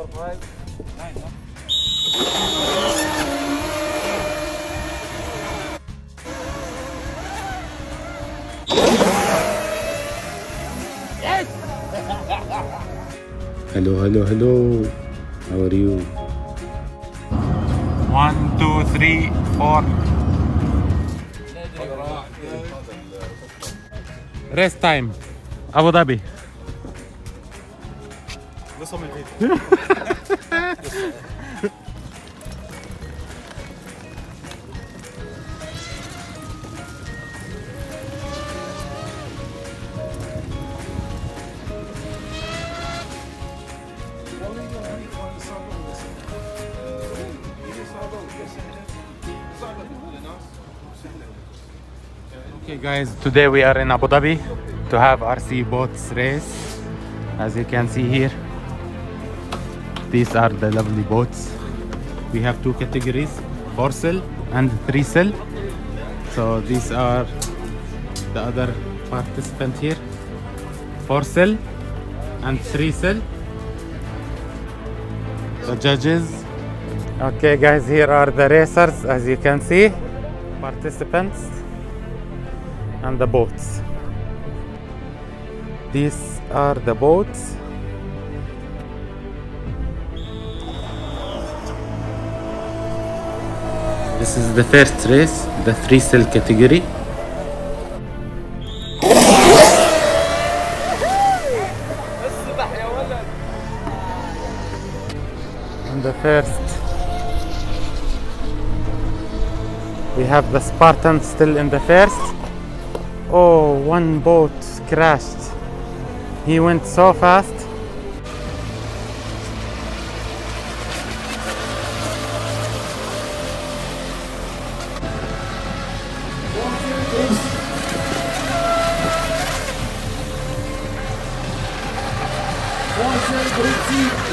Number five. Nine, no? Hello, hello, hello. How are you? One, two, three, four. Rest time. Abu Dhabi. Lo so Okay guys, today we are in Abu Dhabi to have RC boats race as you can see here these are the lovely boats. We have two categories, four cell and three cell. So these are the other participants here, four cell and three cell. The judges. Okay, guys, here are the racers, as you can see, participants and the boats. These are the boats. This is the first race, the three cell category. And the first, we have the Spartan still in the first. Oh, one boat crashed. He went so fast. Fritzi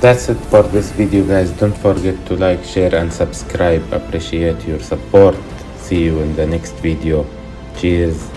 That's it for this video guys. Don't forget to like, share and subscribe. Appreciate your support. See you in the next video. Cheers.